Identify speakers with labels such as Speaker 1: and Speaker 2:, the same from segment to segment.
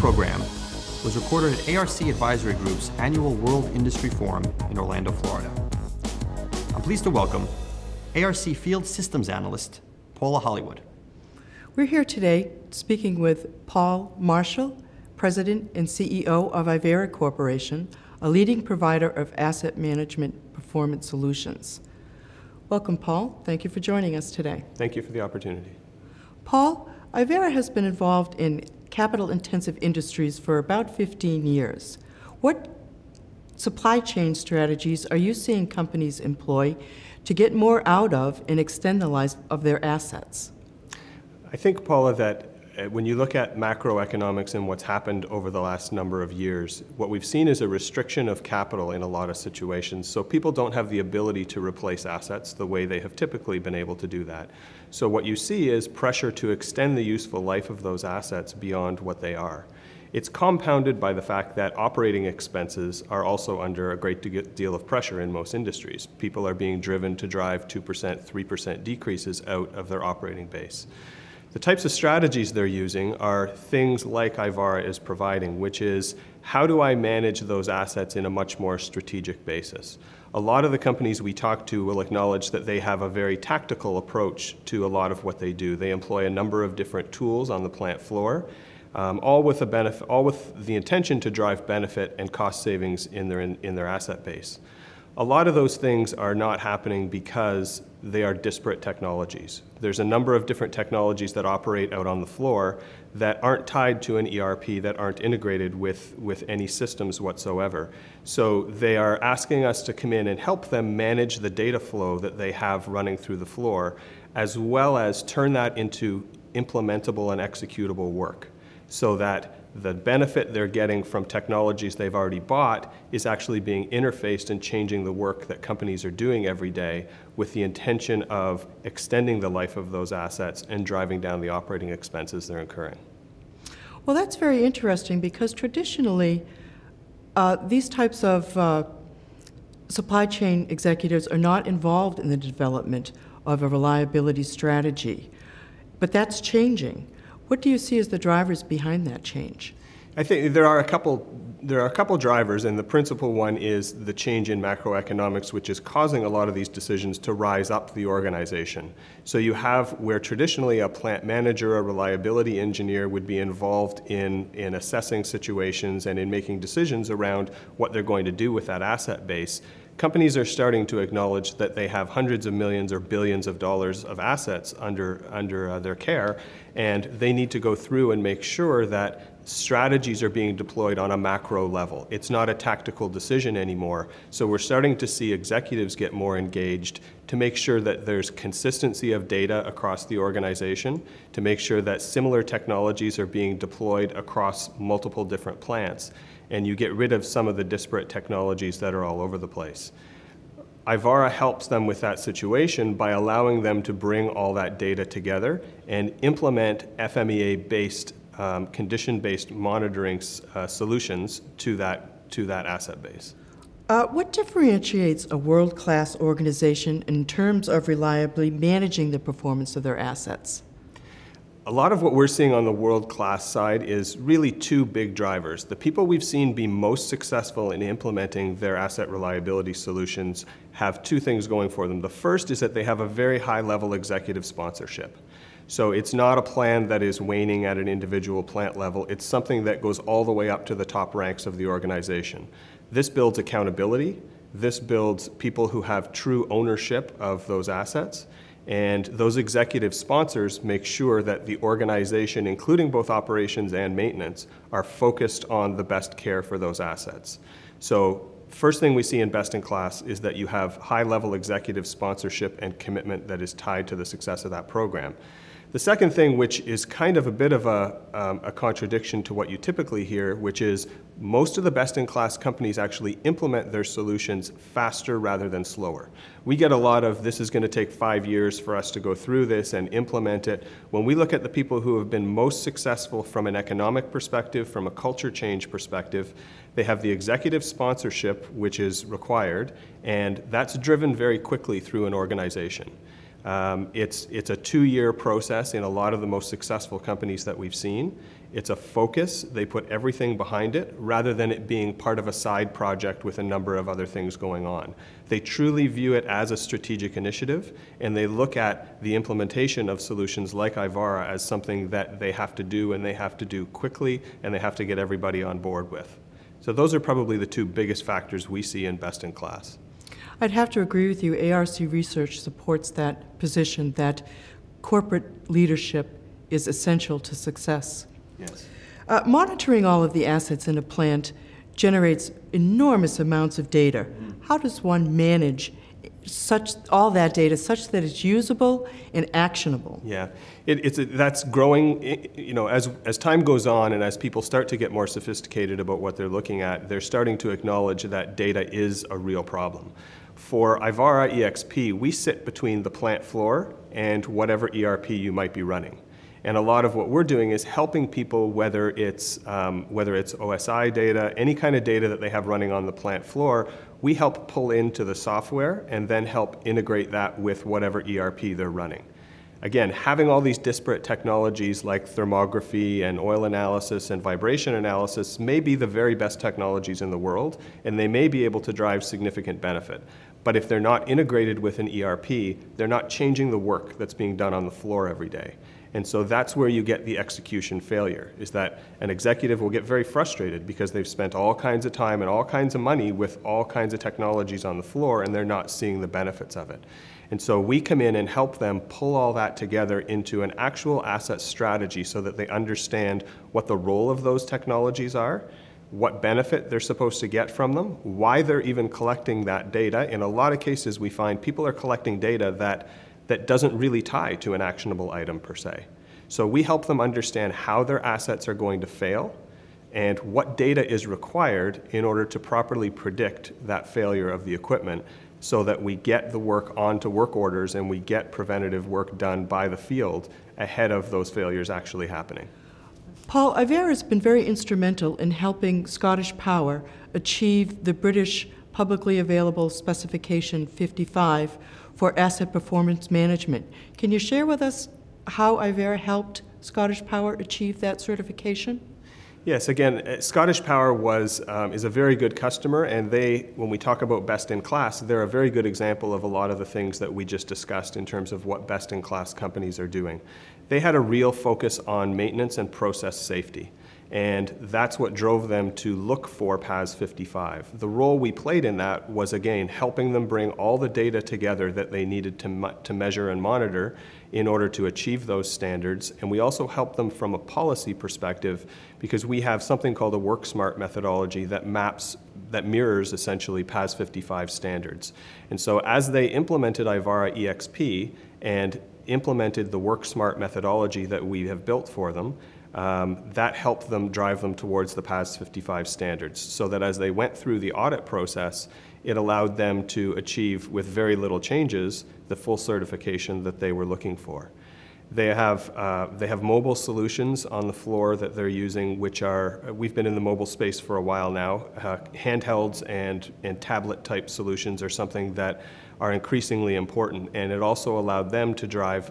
Speaker 1: Program was recorded at ARC Advisory Group's annual World Industry Forum in Orlando, Florida. I'm pleased to welcome ARC Field Systems Analyst Paula Hollywood.
Speaker 2: We're here today speaking with Paul Marshall, President and CEO of Ivara Corporation, a leading provider of asset management performance solutions. Welcome, Paul. Thank you for joining us today.
Speaker 3: Thank you for the opportunity.
Speaker 2: Paul, Ivara has been involved in capital intensive industries for about 15 years. What supply chain strategies are you seeing companies employ to get more out of and extend the life of their assets?
Speaker 3: I think, Paula, that uh, when you look at macroeconomics and what's happened over the last number of years, what we've seen is a restriction of capital in a lot of situations. So people don't have the ability to replace assets the way they have typically been able to do that. So what you see is pressure to extend the useful life of those assets beyond what they are. It's compounded by the fact that operating expenses are also under a great deal of pressure in most industries. People are being driven to drive 2%, 3% decreases out of their operating base. The types of strategies they're using are things like Ivara is providing, which is how do I manage those assets in a much more strategic basis? A lot of the companies we talk to will acknowledge that they have a very tactical approach to a lot of what they do. They employ a number of different tools on the plant floor, um, all, with a all with the intention to drive benefit and cost savings in their, in, in their asset base. A lot of those things are not happening because they are disparate technologies. There's a number of different technologies that operate out on the floor that aren't tied to an ERP, that aren't integrated with, with any systems whatsoever. So they are asking us to come in and help them manage the data flow that they have running through the floor, as well as turn that into implementable and executable work so that the benefit they're getting from technologies they've already bought is actually being interfaced and changing the work that companies are doing every day with the intention of extending the life of those assets and driving down the operating expenses they're incurring.
Speaker 2: Well, that's very interesting because traditionally, uh, these types of uh, supply chain executives are not involved in the development of a reliability strategy. But that's changing. What do you see as the drivers behind that change?
Speaker 3: I think there are a couple there are a couple drivers, and the principal one is the change in macroeconomics, which is causing a lot of these decisions to rise up the organization. So you have where traditionally a plant manager, a reliability engineer would be involved in, in assessing situations and in making decisions around what they're going to do with that asset base companies are starting to acknowledge that they have hundreds of millions or billions of dollars of assets under, under uh, their care, and they need to go through and make sure that strategies are being deployed on a macro level. It's not a tactical decision anymore. So we're starting to see executives get more engaged to make sure that there's consistency of data across the organization, to make sure that similar technologies are being deployed across multiple different plants and you get rid of some of the disparate technologies that are all over the place. Ivara helps them with that situation by allowing them to bring all that data together and implement FMEA-based, um, condition-based monitoring uh, solutions to that, to that asset base.
Speaker 2: Uh, what differentiates a world-class organization in terms of reliably managing the performance of their assets?
Speaker 3: a lot of what we're seeing on the world-class side is really two big drivers. The people we've seen be most successful in implementing their asset reliability solutions have two things going for them. The first is that they have a very high-level executive sponsorship. So it's not a plan that is waning at an individual plant level. It's something that goes all the way up to the top ranks of the organization. This builds accountability. This builds people who have true ownership of those assets. And those executive sponsors make sure that the organization, including both operations and maintenance, are focused on the best care for those assets. So first thing we see in best in class is that you have high level executive sponsorship and commitment that is tied to the success of that program. The second thing, which is kind of a bit of a, um, a contradiction to what you typically hear, which is most of the best in class companies actually implement their solutions faster rather than slower. We get a lot of this is going to take five years for us to go through this and implement it. When we look at the people who have been most successful from an economic perspective, from a culture change perspective, they have the executive sponsorship, which is required, and that's driven very quickly through an organization. Um, it's, it's a two-year process in a lot of the most successful companies that we've seen. It's a focus. They put everything behind it rather than it being part of a side project with a number of other things going on. They truly view it as a strategic initiative and they look at the implementation of solutions like Ivara as something that they have to do and they have to do quickly and they have to get everybody on board with. So those are probably the two biggest factors we see in best in class.
Speaker 2: I'd have to agree with you. ARC research supports that position that corporate leadership is essential to success.
Speaker 3: Yes.
Speaker 2: Uh, monitoring all of the assets in a plant generates enormous amounts of data. How does one manage such all that data such that it's usable and actionable?
Speaker 3: Yeah, it, it's a, that's growing. You know, as as time goes on and as people start to get more sophisticated about what they're looking at, they're starting to acknowledge that data is a real problem. For Ivara EXP, we sit between the plant floor and whatever ERP you might be running. And a lot of what we're doing is helping people, whether it's, um, whether it's OSI data, any kind of data that they have running on the plant floor, we help pull into the software and then help integrate that with whatever ERP they're running. Again, having all these disparate technologies like thermography and oil analysis and vibration analysis may be the very best technologies in the world, and they may be able to drive significant benefit. But if they're not integrated with an ERP, they're not changing the work that's being done on the floor every day. And so that's where you get the execution failure, is that an executive will get very frustrated because they've spent all kinds of time and all kinds of money with all kinds of technologies on the floor and they're not seeing the benefits of it. And so we come in and help them pull all that together into an actual asset strategy so that they understand what the role of those technologies are what benefit they're supposed to get from them, why they're even collecting that data. In a lot of cases, we find people are collecting data that, that doesn't really tie to an actionable item per se. So we help them understand how their assets are going to fail and what data is required in order to properly predict that failure of the equipment so that we get the work onto work orders and we get preventative work done by the field ahead of those failures actually happening.
Speaker 2: Paul, Ivara has been very instrumental in helping Scottish Power achieve the British publicly available specification 55 for asset performance management. Can you share with us how Ivara helped Scottish Power achieve that certification?
Speaker 3: Yes, again, uh, Scottish Power was, um, is a very good customer, and they, when we talk about best in class, they're a very good example of a lot of the things that we just discussed in terms of what best in class companies are doing they had a real focus on maintenance and process safety. And that's what drove them to look for PAS 55. The role we played in that was, again, helping them bring all the data together that they needed to, to measure and monitor in order to achieve those standards. And we also helped them from a policy perspective because we have something called a WorkSmart methodology that maps, that mirrors essentially PAS 55 standards. And so as they implemented Ivara EXP and implemented the WorkSmart methodology that we have built for them, um, that helped them drive them towards the PAS 55 standards so that as they went through the audit process, it allowed them to achieve, with very little changes, the full certification that they were looking for. They have, uh, they have mobile solutions on the floor that they're using, which are, we've been in the mobile space for a while now. Uh, handhelds and, and tablet type solutions are something that are increasingly important, and it also allowed them to drive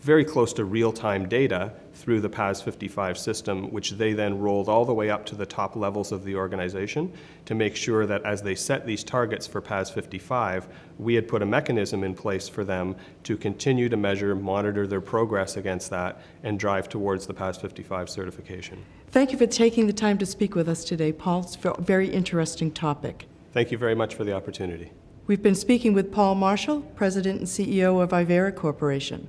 Speaker 3: very close to real-time data through the PAS 55 system, which they then rolled all the way up to the top levels of the organization to make sure that as they set these targets for PAS 55, we had put a mechanism in place for them to continue to measure, monitor their progress against that, and drive towards the PAS 55 certification.
Speaker 2: Thank you for taking the time to speak with us today, Paul. It's a very interesting topic.
Speaker 3: Thank you very much for the opportunity.
Speaker 2: We've been speaking with Paul Marshall, President and CEO of Ivara Corporation.